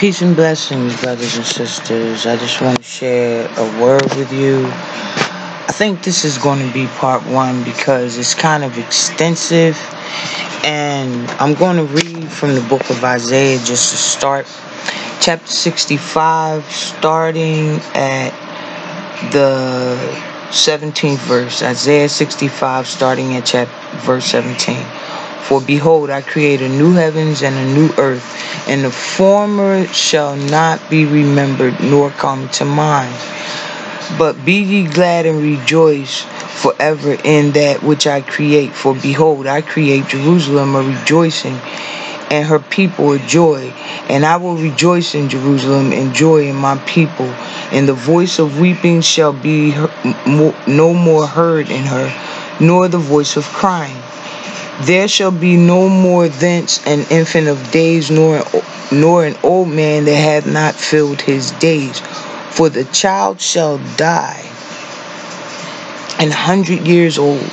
Peace and blessings, brothers and sisters. I just want to share a word with you. I think this is going to be part one because it's kind of extensive. And I'm going to read from the book of Isaiah just to start. Chapter 65, starting at the 17th verse. Isaiah 65, starting at chapter verse 17. For behold, I create a new heavens and a new earth, and the former shall not be remembered nor come to mind. But be ye glad and rejoice forever in that which I create. For behold, I create Jerusalem a rejoicing, and her people a joy. And I will rejoice in Jerusalem and joy in my people. And the voice of weeping shall be no more heard in her, nor the voice of crying. There shall be no more thence an infant of days, nor nor an old man that hath not filled his days. For the child shall die an hundred years old,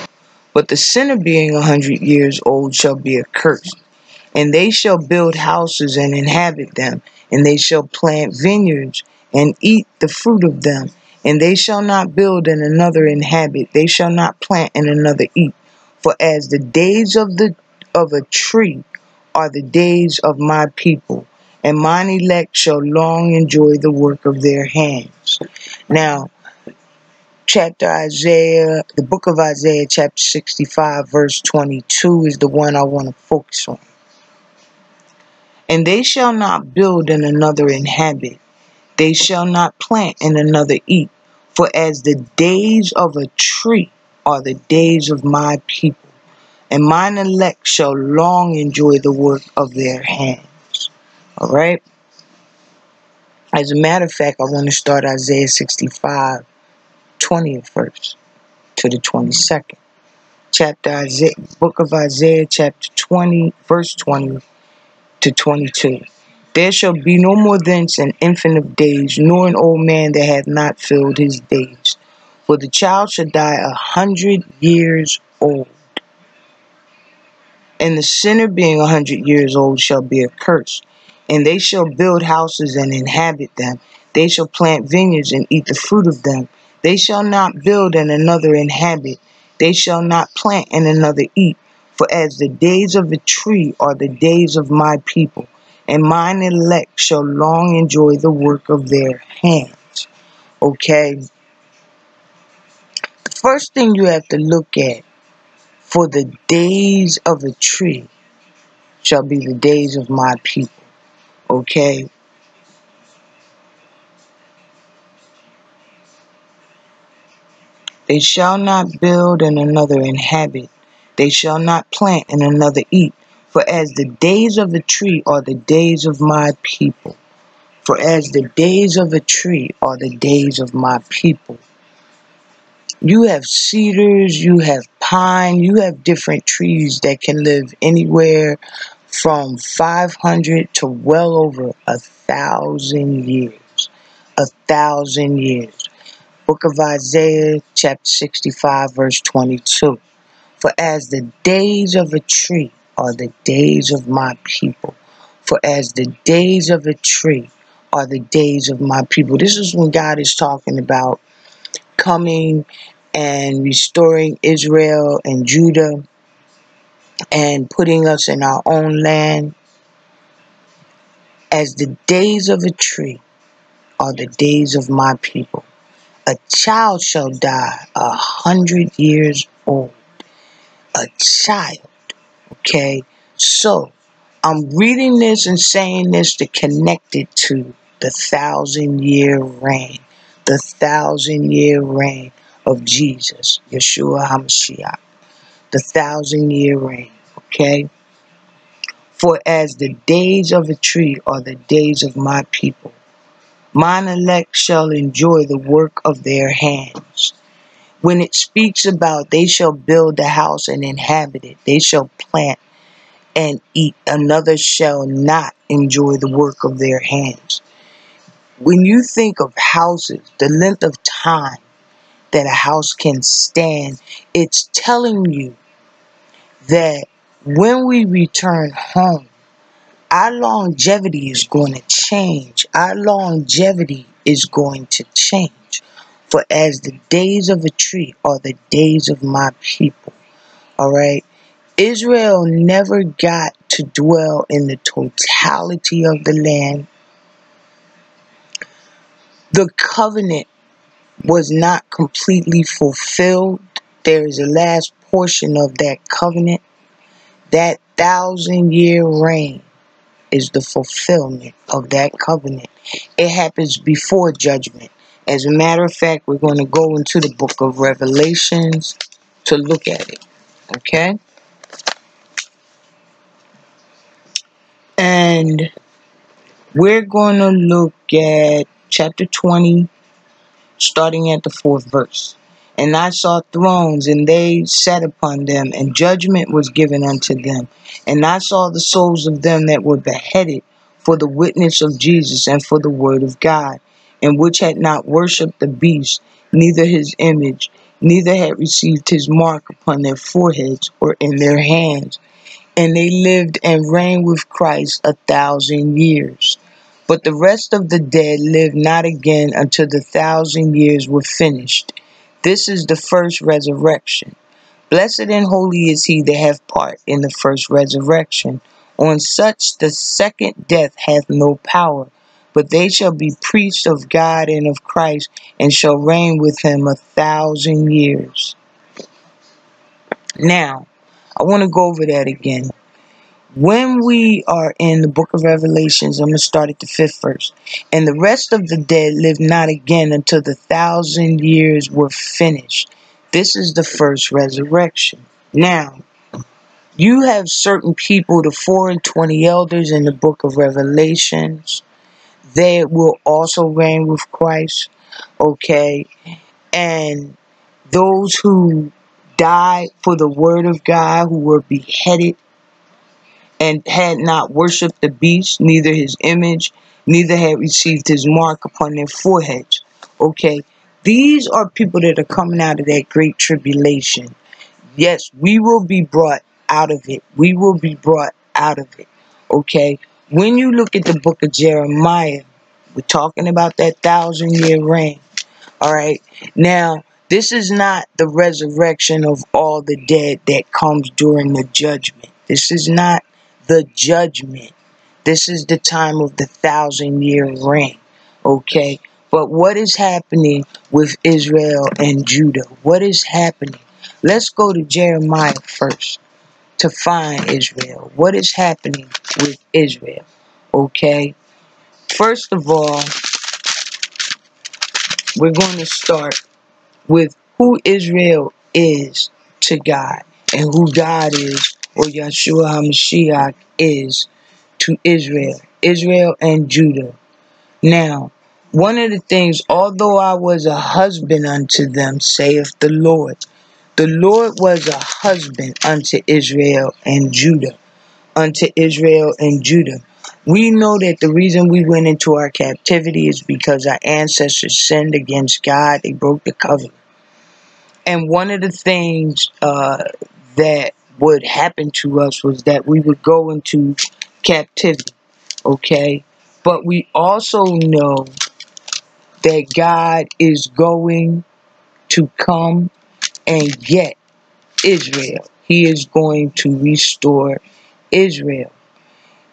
but the sinner being a hundred years old shall be accursed. And they shall build houses and inhabit them, and they shall plant vineyards and eat the fruit of them. And they shall not build and another inhabit, they shall not plant and another eat. For as the days of the of a tree are the days of my people, and mine elect shall long enjoy the work of their hands. Now, chapter Isaiah, the book of Isaiah, chapter 65, verse 22 is the one I want to focus on. And they shall not build and another inhabit, they shall not plant and another eat. For as the days of a tree are the days of my people, and mine elect shall long enjoy the work of their hands. All right? As a matter of fact, I want to start Isaiah 65, 20th verse to the 22nd. Chapter Isaiah, book of Isaiah, chapter 20, verse 20 to 22. There shall be no more thence an infant of days, nor an old man that hath not filled his days. For the child shall die a hundred years old. And the sinner being a hundred years old shall be accursed. And they shall build houses and inhabit them. They shall plant vineyards and eat the fruit of them. They shall not build and another inhabit. They shall not plant and another eat. For as the days of a tree are the days of my people, and mine elect shall long enjoy the work of their hands. Okay? First thing you have to look at for the days of a tree shall be the days of my people. Okay? They shall not build and another inhabit. They shall not plant and another eat. For as the days of a tree are the days of my people. For as the days of a tree are the days of my people. You have cedars, you have pine, you have different trees that can live anywhere from 500 to well over a thousand years. A thousand years. Book of Isaiah, chapter 65, verse 22. For as the days of a tree are the days of my people, for as the days of a tree are the days of my people. This is when God is talking about coming and restoring Israel and Judah and putting us in our own land. As the days of a tree are the days of my people. A child shall die a hundred years old. A child. Okay? So, I'm reading this and saying this to connect it to the thousand year reign. The thousand year reign of Jesus, Yeshua HaMashiach. The thousand year reign. Okay? For as the days of a tree are the days of my people, mine elect shall enjoy the work of their hands. When it speaks about they shall build a house and inhabit it, they shall plant and eat, another shall not enjoy the work of their hands. When you think of houses, the length of time that a house can stand, it's telling you that when we return home, our longevity is going to change. Our longevity is going to change. For as the days of a tree are the days of my people. All right. Israel never got to dwell in the totality of the land. The covenant was not completely fulfilled. There is a last portion of that covenant. That thousand year reign is the fulfillment of that covenant. It happens before judgment. As a matter of fact, we're going to go into the book of Revelations to look at it. Okay? And we're going to look at chapter 20, starting at the fourth verse. And I saw thrones, and they sat upon them, and judgment was given unto them. And I saw the souls of them that were beheaded for the witness of Jesus and for the word of God, and which had not worshipped the beast, neither his image, neither had received his mark upon their foreheads or in their hands. And they lived and reigned with Christ a thousand years. But the rest of the dead lived not again until the thousand years were finished. This is the first resurrection. Blessed and holy is he that hath part in the first resurrection. On such the second death hath no power, but they shall be priests of God and of Christ, and shall reign with him a thousand years. Now, I want to go over that again when we are in the book of Revelations, I'm going to start at the fifth verse. And the rest of the dead lived not again until the thousand years were finished. This is the first resurrection. Now, you have certain people, the four and twenty elders in the book of Revelations, they will also reign with Christ. Okay. And those who died for the word of God, who were beheaded and had not worshipped the beast, neither his image, neither had received his mark upon their foreheads. Okay, these are people that are coming out of that great tribulation. Yes, we will be brought out of it. We will be brought out of it. Okay, when you look at the book of Jeremiah, we're talking about that thousand year reign. All right, now this is not the resurrection of all the dead that comes during the judgment. This is not the judgment. This is the time of the thousand year reign. Okay? But what is happening with Israel and Judah? What is happening? Let's go to Jeremiah first to find Israel. What is happening with Israel? Okay? First of all, we're going to start with who Israel is to God and who God is or Yeshua HaMashiach is to Israel, Israel and Judah. Now, one of the things, although I was a husband unto them, saith the Lord, the Lord was a husband unto Israel and Judah, unto Israel and Judah. We know that the reason we went into our captivity is because our ancestors sinned against God. They broke the covenant. And one of the things uh, that would happen to us was that we would go into captivity. Okay? But we also know that God is going to come and get Israel. He is going to restore Israel.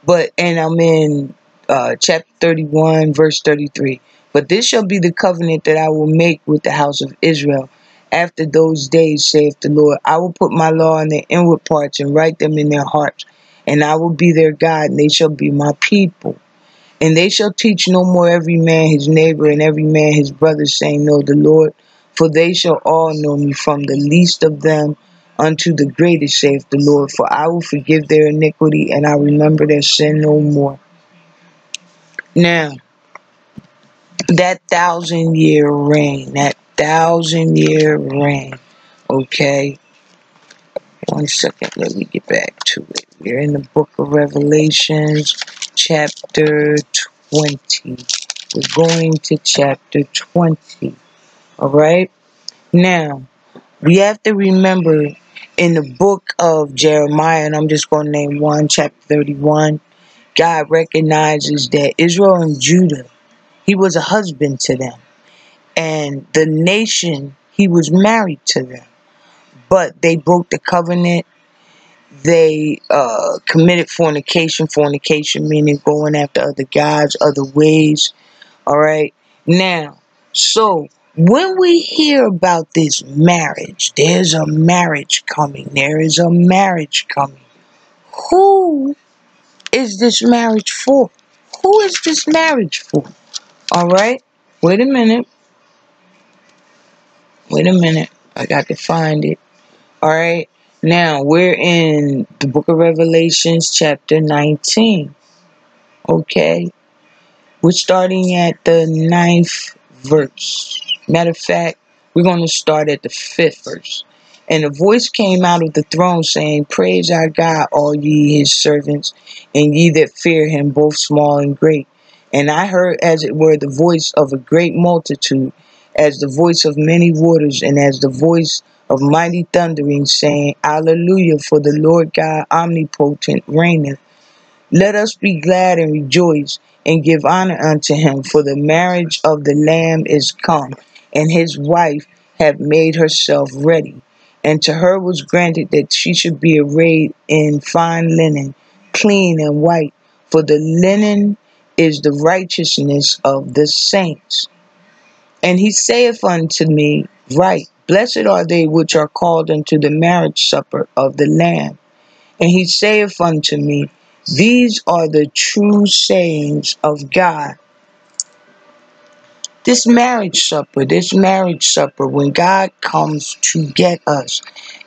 But, and I'm in uh, chapter 31, verse 33. But this shall be the covenant that I will make with the house of Israel after those days, saith the Lord, I will put my law in their inward parts and write them in their hearts, and I will be their God, and they shall be my people. And they shall teach no more every man his neighbor and every man his brother, saying, Know the Lord, for they shall all know me from the least of them unto the greatest, saith the Lord. For I will forgive their iniquity, and I remember their sin no more. Now, that thousand year reign, that thousand year reign. Okay. One second, let me get back to it. We're in the book of Revelations, chapter 20. We're going to chapter 20. Alright? Now, we have to remember in the book of Jeremiah, and I'm just going to name one, chapter 31, God recognizes that Israel and Judah, he was a husband to them. And the nation, he was married to them. But they broke the covenant. They uh, committed fornication. Fornication meaning going after other gods, other ways. All right. Now, so when we hear about this marriage, there's a marriage coming. There is a marriage coming. Who is this marriage for? Who is this marriage for? All right. Wait a minute. Wait a minute. I got to find it. All right. Now we're in the book of Revelations, chapter 19. Okay. We're starting at the ninth verse. Matter of fact, we're going to start at the fifth verse. And a voice came out of the throne saying, Praise our God, all ye his servants, and ye that fear him, both small and great. And I heard, as it were, the voice of a great multitude, as the voice of many waters, and as the voice of mighty thundering, saying, Alleluia, for the Lord God omnipotent reigneth. Let us be glad and rejoice and give honor unto him, for the marriage of the Lamb is come, and his wife hath made herself ready. And to her was granted that she should be arrayed in fine linen, clean and white, for the linen is the righteousness of the saints. And he saith unto me, Right, blessed are they which are called unto the marriage supper of the Lamb. And he saith unto me, These are the true sayings of God. This marriage supper, this marriage supper, when God comes to get us,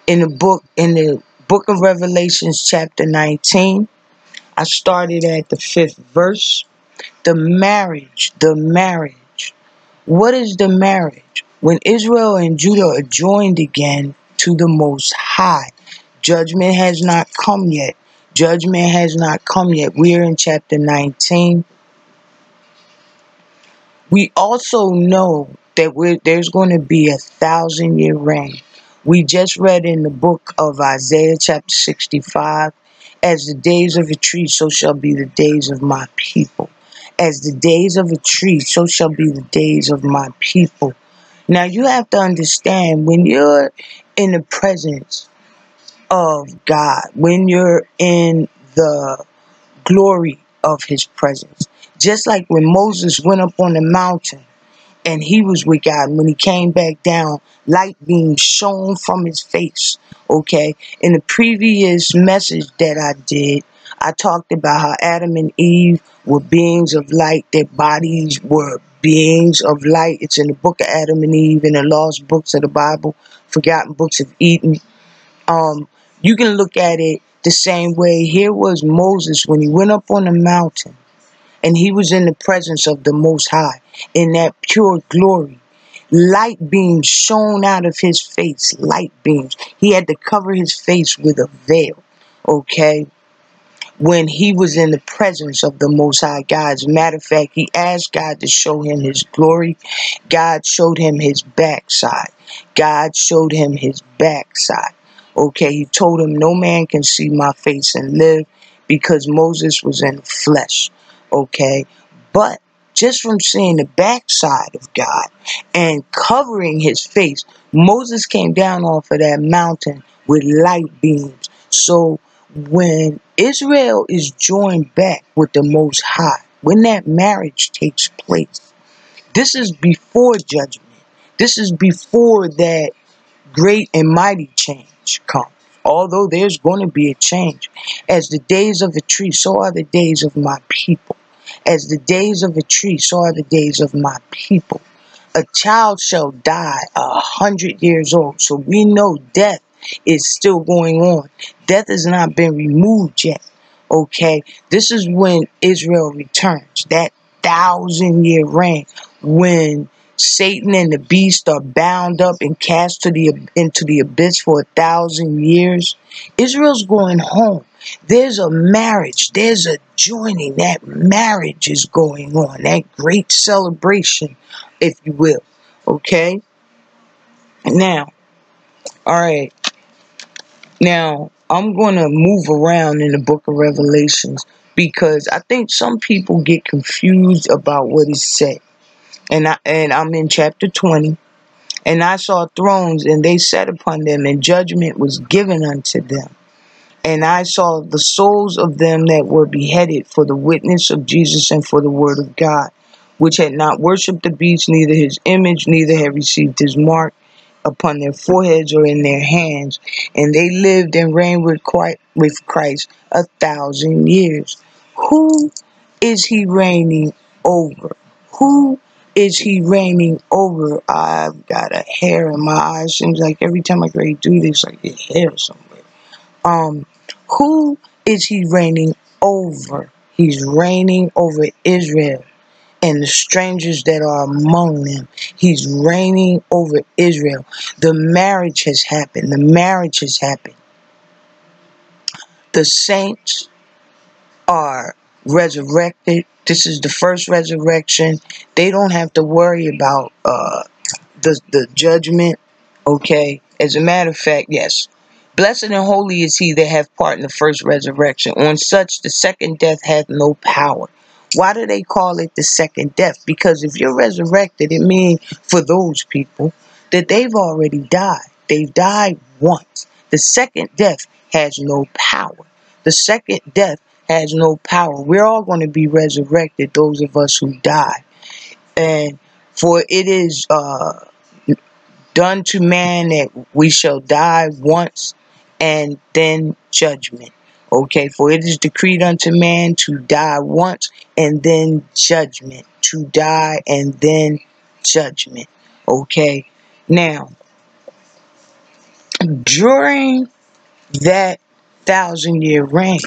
in the book, in the book of Revelations, chapter 19, I started at the fifth verse. The marriage, the marriage. What is the marriage? When Israel and Judah are joined again to the Most High, judgment has not come yet. Judgment has not come yet. We are in chapter 19. We also know that there's going to be a thousand year reign. We just read in the book of Isaiah, chapter 65 As the days of a tree, so shall be the days of my people. As the days of a tree, so shall be the days of my people. Now, you have to understand when you're in the presence of God, when you're in the glory of his presence, just like when Moses went up on the mountain and he was with God. When he came back down, light beams shone from his face. Okay. In the previous message that I did, I talked about how Adam and Eve were beings of light, their bodies were beings of light. It's in the book of Adam and Eve, in the lost books of the Bible, forgotten books of Eden. Um, you can look at it the same way. Here was Moses when he went up on the mountain and he was in the presence of the Most High in that pure glory. Light beams shone out of his face, light beams. He had to cover his face with a veil, okay? When he was in the presence of the Most High God. As a matter of fact, he asked God to show him his glory. God showed him his backside. God showed him his backside. Okay, he told him, No man can see my face and live because Moses was in the flesh okay? But just from seeing the backside of God and covering his face, Moses came down off of that mountain with light beams. So when Israel is joined back with the Most High, when that marriage takes place, this is before judgment. This is before that great and mighty change comes. Although there's going to be a change. As the days of a tree, so are the days of my people. As the days of a tree, so are the days of my people. A child shall die a hundred years old. So we know death is still going on. Death has not been removed yet. Okay, this is when Israel returns. That thousand year reign when Satan and the beast are bound up and cast to the into the abyss for a thousand years. Israel's going home. There's a marriage. There's a joining. That marriage is going on. That great celebration, if you will. Okay. Now, all right. Now, I'm going to move around in the book of Revelations because I think some people get confused about what is said. And I and I'm in chapter 20. And I saw thrones, and they sat upon them, and judgment was given unto them. And I saw the souls of them that were beheaded for the witness of Jesus and for the word of God, which had not worshipped the beast, neither his image, neither had received his mark upon their foreheads or in their hands. And they lived and reigned with Christ a thousand years. Who is he reigning over? Who is he reigning over? I've got a hair in my eyes. Seems like every time I go do this, I get hair somewhere. Um, who is he reigning over? He's reigning over Israel and the strangers that are among them. He's reigning over Israel. The marriage has happened. The marriage has happened. The saints are resurrected. This is the first resurrection. They don't have to worry about uh, the, the judgment. Okay. As a matter of fact, yes. Blessed and holy is he that hath part in the first resurrection. On such the second death hath no power. Why do they call it the second death? Because if you're resurrected, it means for those people that they've already died. They've died once. The second death has no power. The second death has no power. We're all going to be resurrected, those of us who die. And for it is uh, done to man that we shall die once and then judgment. Okay, for it is decreed unto man to die once and then judgment. To die and then judgment. Okay, now, during that thousand year reign,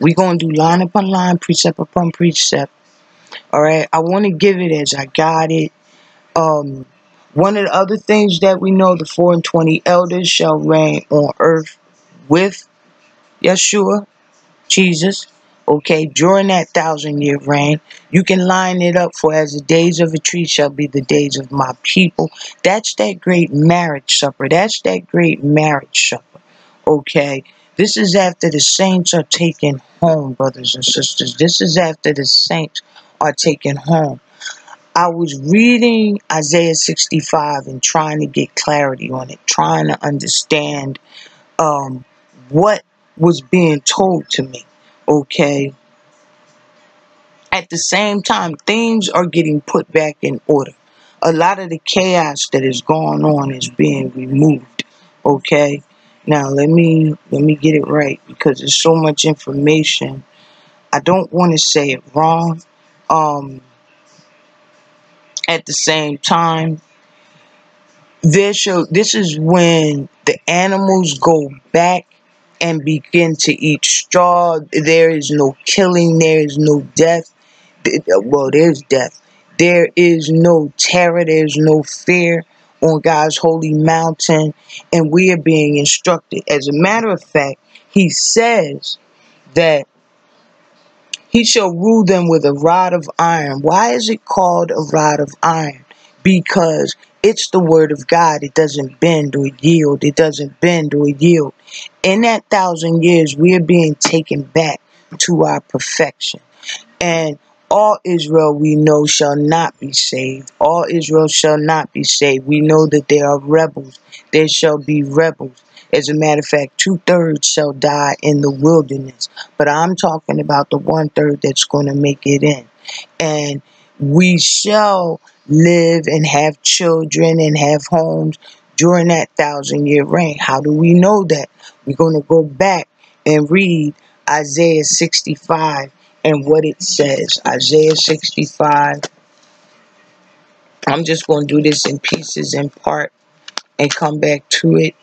we're going to do line upon line, precept upon precept. All right, I want to give it as I got it. Um, one of the other things that we know, the four and twenty elders shall reign on earth with Yeshua, Jesus, okay, during that thousand year reign. You can line it up for as the days of a tree shall be the days of my people. That's that great marriage supper. That's that great marriage supper, okay. This is after the saints are taken home, brothers and sisters. This is after the saints are taken home. I was reading Isaiah 65 and trying to get clarity on it, trying to understand um, what was being told to me. Okay. At the same time, things are getting put back in order. A lot of the chaos that is going on is being removed. Okay. Now let me let me get it right because there's so much information. I don't want to say it wrong. Um at the same time, this show this is when the animals go back and begin to eat straw. There is no killing, there is no death. Well, there's death. There is no terror, there's no fear on God's holy mountain, and we are being instructed. As a matter of fact, he says that he shall rule them with a rod of iron. Why is it called a rod of iron? Because it's the word of God. It doesn't bend or yield. It doesn't bend or yield. In that thousand years, we are being taken back to our perfection. And all Israel we know shall not be saved. All Israel shall not be saved. We know that there are rebels. There shall be rebels. As a matter of fact, two thirds shall die in the wilderness. But I'm talking about the one third that's going to make it in. And we shall live and have children and have homes during that thousand year reign. How do we know that? We're going to go back and read Isaiah 65 and what it says. Isaiah 65. I'm just going to do this in pieces and part and come back to it.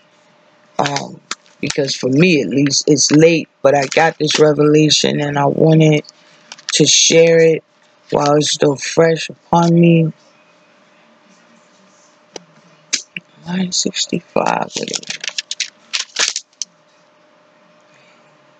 Um, because for me at least, it's late, but I got this revelation and I wanted to share it while it's still fresh upon me. 965.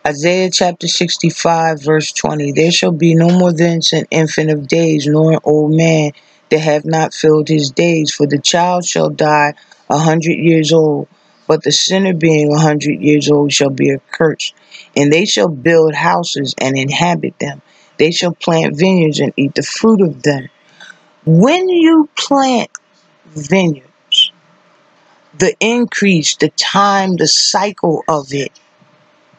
Isaiah chapter 65, verse 20. There shall be no more thence an infant of days, nor an old man that have not filled his days. For the child shall die a hundred years old, But the sinner being a hundred years old shall be accursed. And they shall build houses and inhabit them. They shall plant vineyards and eat the fruit of them. When you plant vineyards, the increase, the time, the cycle of it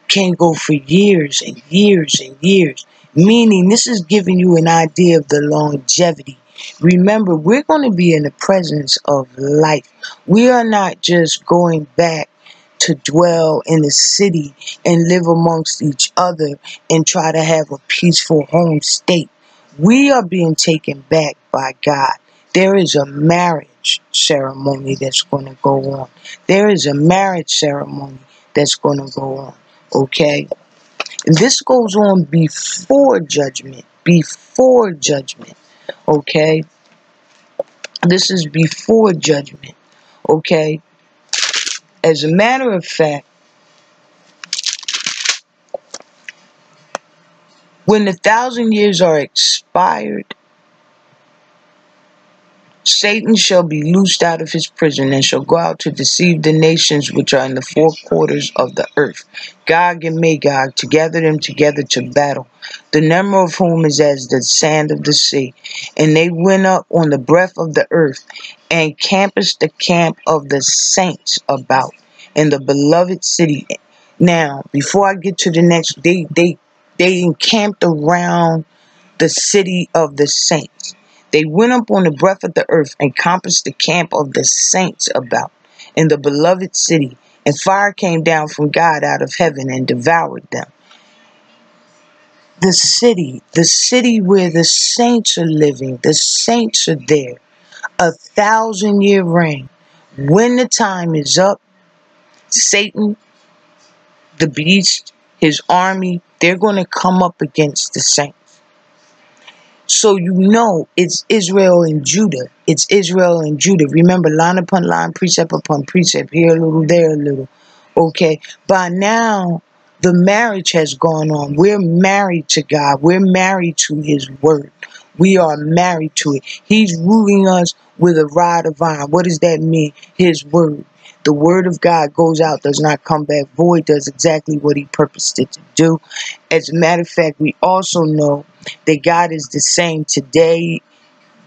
can go for years and years and years. Meaning, this is giving you an idea of the longevity. Remember, we're going to be in the presence of life. We are not just going back to dwell in the city and live amongst each other and try to have a peaceful home state. We are being taken back by God. There is a marriage ceremony that's going to go on. There is a marriage ceremony that's going to go on. Okay? This goes on before judgment. Before judgment. Okay? This is before judgment. Okay? As a matter of fact, when the thousand years are expired, Satan shall be loosed out of his prison and shall go out to deceive the nations which are in the four quarters of the earth. Gog and Magog to gather them together to battle, the number of whom is as the sand of the sea. And they went up on the breath of the earth and campused the camp of the saints about in the beloved city. Now, before I get to the next, they they they encamped around the city of the saints. They went up on the breath of the earth and compassed the camp of the saints about in the beloved city, and fire came down from God out of heaven and devoured them. The city, the city where the saints are living, the saints are there. A thousand year reign. When the time is up, Satan, the beast, his army, they're going to come up against the saints. So you know it's Israel and Judah. It's Israel and Judah. Remember, line upon line, precept upon precept, here a little, there a little. Okay. By now, the marriage has gone on. We're married to God. We're married to His Word. We are married to it. He's ruling us with a rod of iron. What does that mean? His Word. The word of God goes out, does not come back void, does exactly what he purposed it to do. As a matter of fact, we also know that God is the same today,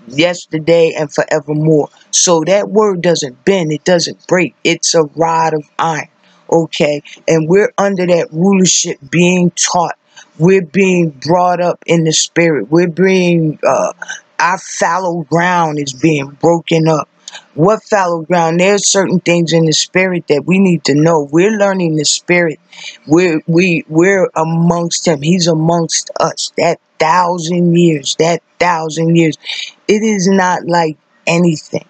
yesterday, and forevermore. So that word doesn't bend, it doesn't break. It's a rod of iron. Okay. And we're under that rulership being taught. We're being brought up in the spirit. We're being, uh, our fallow ground is being broken up. What fallow ground? There's certain things in the spirit that we need to know. We're learning the spirit. We're we we're amongst him. He's amongst us. That thousand years, that thousand years. It is not like anything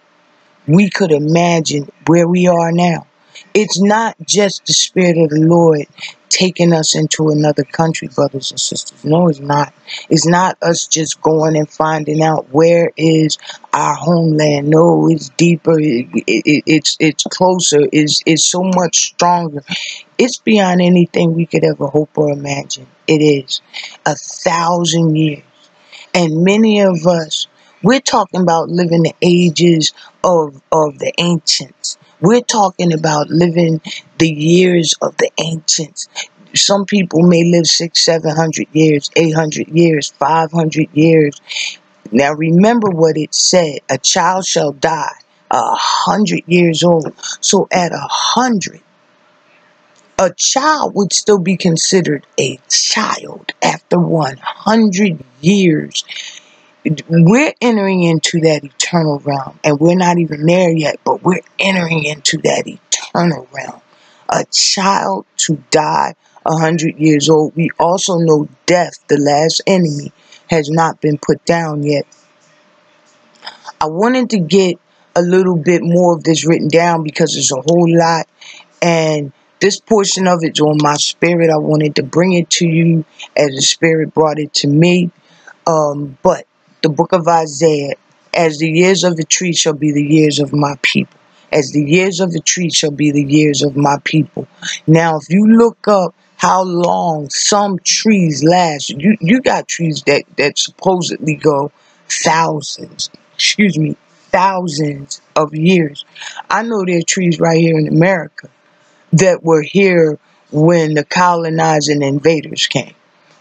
we could imagine where we are now. It's not just the Spirit of the Lord taking us into another country, brothers and sisters. No, it's not. It's not us just going and finding out where is our homeland. No, it's deeper. It, it, it's it's closer. It's it's so much stronger. It's beyond anything we could ever hope or imagine. It is a thousand years, and many of us. We're talking about living the ages of, of the ancients we're talking about living the years of the ancients. Some people may live six, seven hundred years, eight hundred years, five hundred years. Now remember what it said: a child shall die a hundred years old. So at a hundred, a child would still be considered a child after 100 years we're entering into that eternal realm and we're not even there yet but we're entering into that eternal realm. A child to die a hundred years old. We also know death the last enemy has not been put down yet. I wanted to get a little bit more of this written down because there's a whole lot and this portion of it's on my spirit. I wanted to bring it to you as the spirit brought it to me. Um, but the book of Isaiah, as the years of the tree shall be the years of my people. As the years of the tree shall be the years of my people. Now, if you look up how long some trees last, you, you got trees that, that supposedly go thousands, excuse me, thousands of years. I know there are trees right here in America that were here when the colonizing invaders came.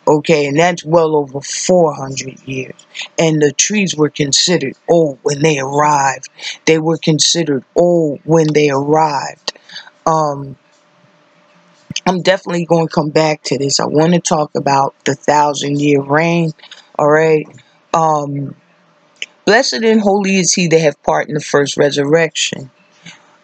Okay, and that's well over 400 years. And the trees were considered old when they arrived. They were considered old when they arrived. Um, I'm definitely going to come back to this. I want to talk about the thousand year reign. All right. Um, blessed and holy is he that have part in the first resurrection.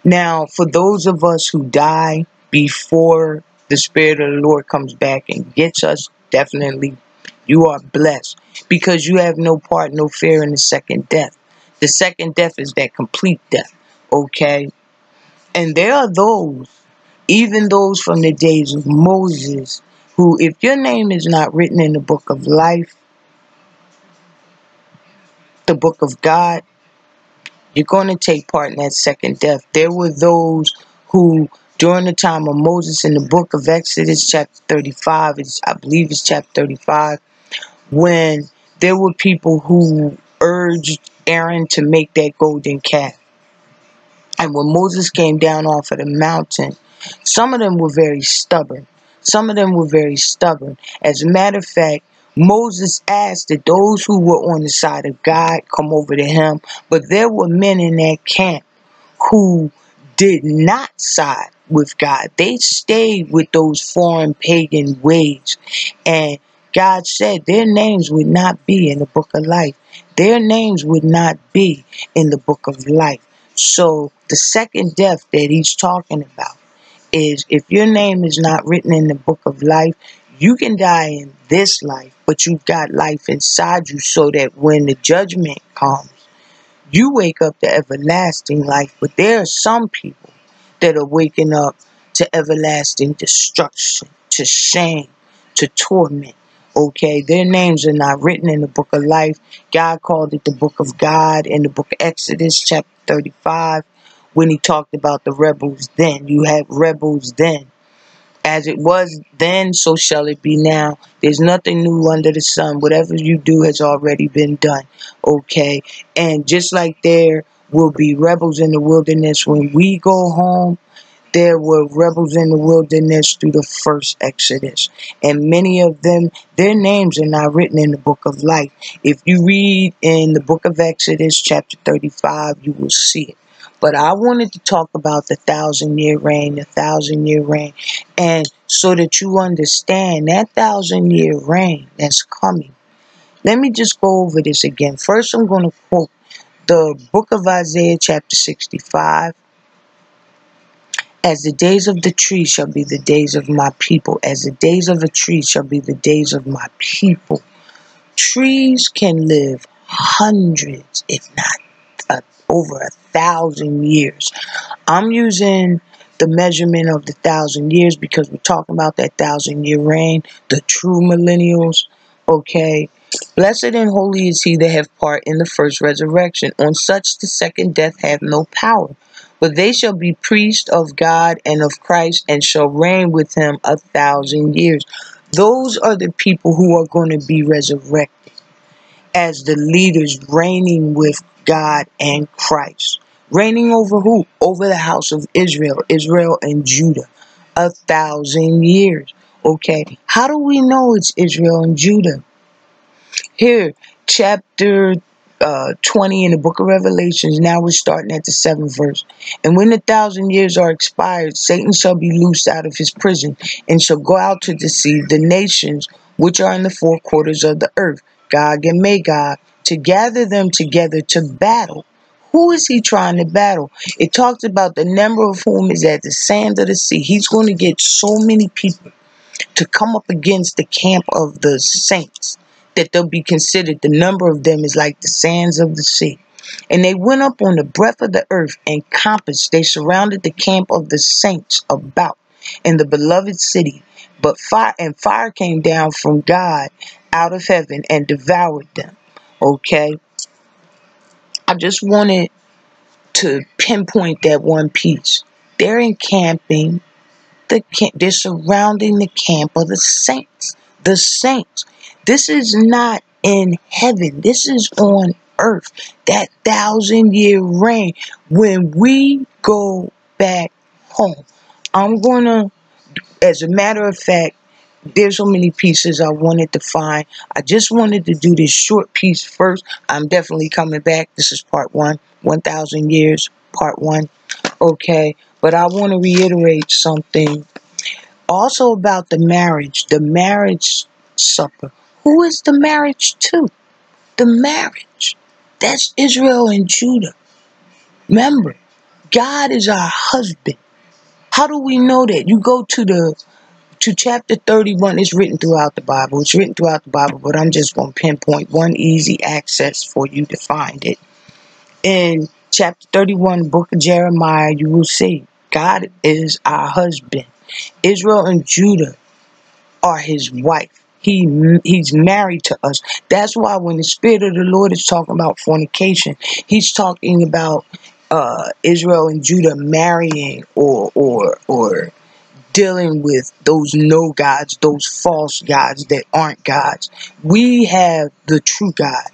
Now, for those of us who die before the Spirit of the Lord comes back and gets us, definitely you are blessed because you have no part, no fear in the second death. The second death is that complete death, okay? And there are those, even those from the days of Moses, who, if your name is not written in the book of life, the book of God, you're going to take part in that second death. There were those who during the time of Moses in the book of Exodus, chapter 35, I believe it's chapter 35, when there were people who urged Aaron to make that golden calf. And when Moses came down off of the mountain, some of them were very stubborn. Some of them were very stubborn. As a matter of fact, Moses asked that those who were on the side of God come over to him, but there were men in that camp who did not side with God. They stayed with those foreign pagan ways. And God said their names would not be in the book of life. Their names would not be in the book of life. So the second death that he's talking about is if your name is not written in the book of life, you can die in this life, but you've got life inside you so that when the judgment comes, you wake up to everlasting life, but there are some people that are waking up to everlasting destruction, to shame, to torment. Okay, their names are not written in the book of life. God called it the book of God in the book of Exodus, chapter 35, when he talked about the rebels then. You have rebels then. As it was then, so shall it be now. There's nothing new under the sun. Whatever you do has already been done. Okay? And just like there will be rebels in the wilderness when we go home, there were rebels in the wilderness through the first Exodus. And many of them, their names are not written in the book of life. If you read in the book of Exodus, chapter 35, you will see it. But I wanted to talk about the thousand year reign, the thousand year reign, and so that you understand that thousand year reign that's coming. Let me just go over this again. First, I'm going to quote the book of Isaiah, chapter 65. As the days of the tree shall be the days of my people, as the days of a tree shall be the days of my people. Trees can live hundreds, if not over a thousand years. I'm using the measurement of the thousand years because we're talking about that thousand year reign, the true millennials. Okay. Blessed and holy is he that have part in the first resurrection. On such the second death have no power. But they shall be priests of God and of Christ and shall reign with him a thousand years. Those are the people who are going to be resurrected as the leaders reigning with God and Christ. Reigning over who? Over the house of Israel, Israel and Judah. A thousand years. Okay. How do we know it's Israel and Judah? Here, chapter uh, 20 in the book of Revelations. Now we're starting at the seventh verse. And when the thousand years are expired, Satan shall be loosed out of his prison and shall go out to deceive the nations which are in the four quarters of the earth, Gog and Magog, to gather them together to battle. Who is he trying to battle? It talks about the number of whom is at the sand of the sea. He's going to get so many people to come up against the camp of the saints that they'll be considered. The number of them is like the sands of the sea. And they went up on the breadth of the earth and compassed. They surrounded the camp of the saints about in the beloved city. But fire and fire came down from God out of heaven and devoured them. Okay. I just wanted to pinpoint that one piece. They're encamping the camp, they're surrounding the camp of the saints. The saints. This is not in heaven. This is on earth. That thousand year reign. When we go back home. I'm gonna, as a matter of fact, there's so many pieces I wanted to find. I just wanted to do this short piece first. I'm definitely coming back. This is part one, 1,000 years, part one. Okay, but I want to reiterate something also about the marriage, the marriage supper. Who is the marriage to? The marriage. That's Israel and Judah. Remember, God is our husband. How do we know that? You go to the to chapter 31. It's written throughout the Bible. It's written throughout the Bible, but I'm just going to pinpoint one easy access for you to find it. In chapter 31, book of Jeremiah, you will see God is our husband. Israel and Judah are his wife. He he's married to us. That's why when the spirit of the Lord is talking about fornication, he's talking about uh, Israel and Judah marrying or or or dealing with those no gods, those false gods that aren't gods. We have the true God,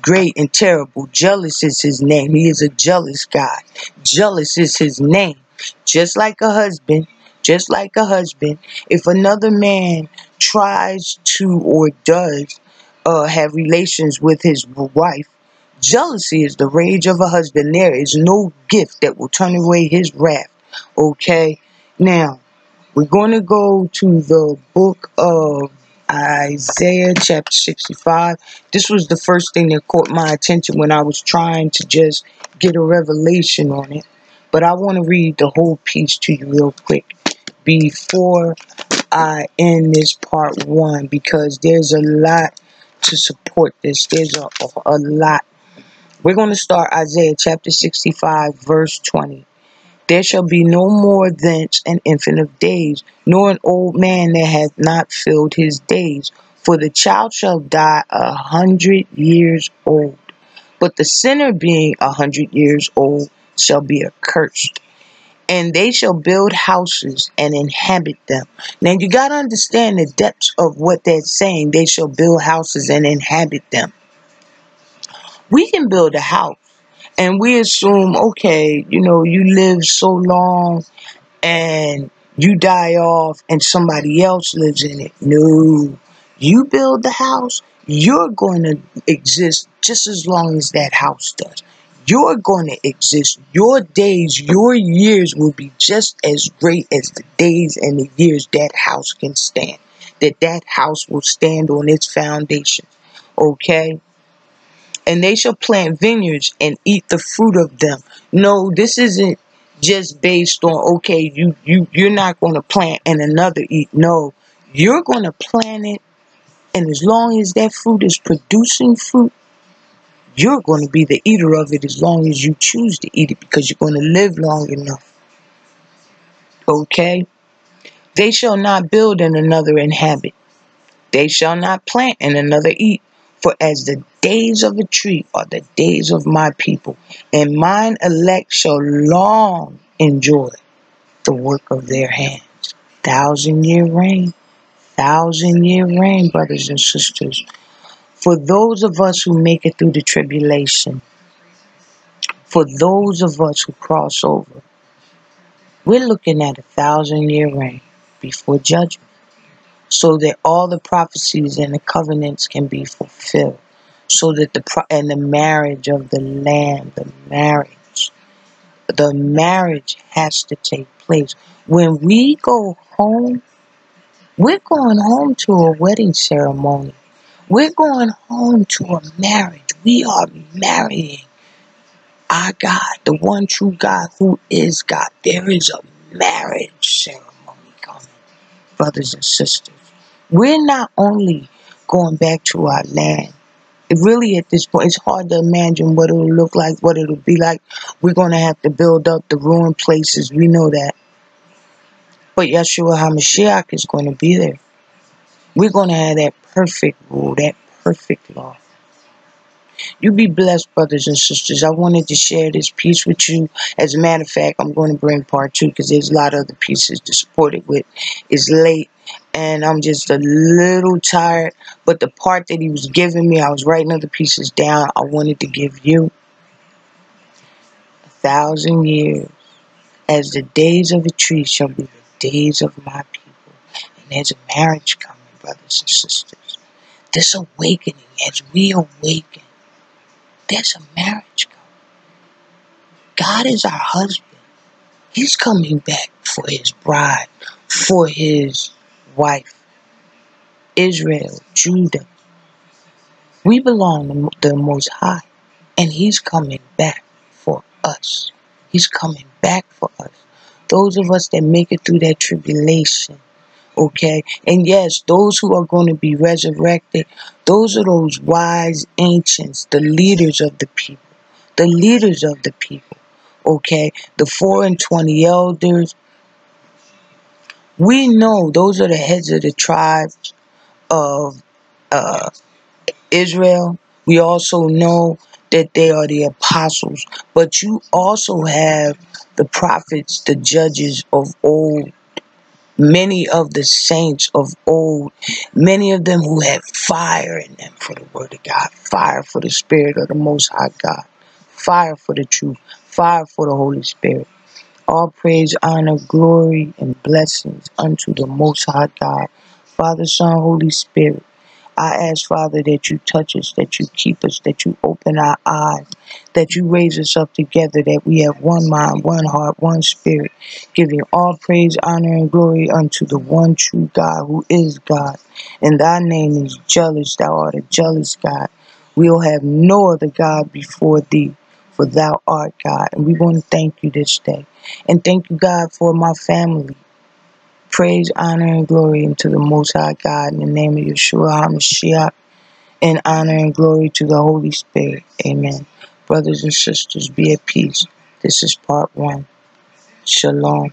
great and terrible. Jealous is his name. He is a jealous God. Jealous is his name. Just like a husband, just like a husband, if another man tries to or does uh, have relations with his wife, jealousy is the rage of a husband. There is no gift that will turn away his wrath. Okay? Now, we're going to go to the book of Isaiah chapter 65. This was the first thing that caught my attention when I was trying to just get a revelation on it. But I want to read the whole piece to you real quick before I end this part one because there's a lot to support this. There's a, a, lot. We're going to start Isaiah chapter 65, verse 20. There shall be no more thence an infant of days, nor an old man that hath not filled his days. For the child shall die a hundred years old. But the sinner being a hundred years old shall be accursed and they shall build houses and inhabit them. Now you got to understand the depths of what they're saying. They shall build houses and inhabit them. We can build a house and we assume, okay, you know, you live so long and you die off and somebody else lives in it. No, you build the house, you're going to exist just as long as that house does you're going to exist. Your days, your years will be just as great as the days and the years that house can stand. That that house will stand on its foundation. Okay? And they shall plant vineyards and eat the fruit of them. No, this isn't just based on okay, you you you're not going to plant and another eat. No, you're going to plant it and as long as that fruit is producing fruit, you're going to be the eater of it as long as you choose to eat it because you're going to live long enough. Okay? They shall not build and another inhabit. They shall not plant and another eat. For as the days of a tree are the days of my people, and mine elect shall long enjoy the work of their hands. Thousand year reign, thousand year reign, brothers and sisters for those of us who make it through the tribulation, for those of us who cross over, we're looking at a thousand year reign before judgment so that all the prophecies and the covenants can be fulfilled so that the pro- and the marriage of the lamb the marriage the marriage has to take place. When we go home we're going home to a wedding ceremony we're going home to a marriage. We are marrying our God, the one true God who is God. There is a marriage ceremony coming, brothers and sisters. We're not only going back to our land. It really, at this point, it's hard to imagine what it'll look like, what it'll be like. We're going to have to build up the ruined places. We know that. But Yeshua HaMashiach is going to be there. We're going to have that perfect rule, that perfect law. You be blessed, brothers and sisters. I wanted to share this piece with you. As a matter of fact, I'm going to bring part two because there's a lot of other pieces to support it with. It's late and I'm just a little tired. But the part that he was giving me, I was writing other pieces down. I wanted to give you a thousand years as the days of a tree shall be the days of my people. And there's a marriage coming, brothers and sisters. This awakening, as we awaken, there's a marriage coming. God is our husband. He's coming back for his bride, for his wife. Israel, Judah. We belong to the Most High, and He's coming back for us. He's coming back for us. Those of us that make it through that tribulation, okay? And yes, those who are going to be resurrected, those are those wise ancients, the leaders of the people, the leaders of the people, okay? The four and twenty elders. We know those are the heads of the tribes of uh, Israel. We also know that they are the apostles, but you also have the prophets, the judges of old, many of the saints of old, many of them who had fire in them for the word of God, fire for the spirit of the most high God, fire for the truth, fire for the Holy Spirit. All praise, honor, glory, and blessings unto the most high God, Father, Son, Holy Spirit. I ask, Father, that you touch us, that you keep us, that you open our eyes, that you raise us up together, that we have one mind, one heart, one spirit, giving all praise, honor, and glory unto the one true God who is God. And thy name is jealous, thou art a jealous God. We'll have no other God before thee, for thou art God. And we want to thank you this day. And thank you, God, for my family. Praise, honor, and glory unto the Most High God in the name of Yeshua HaMashiach, and honor and glory to the Holy Spirit. Amen. Brothers and sisters, be at peace. This is part one. Shalom.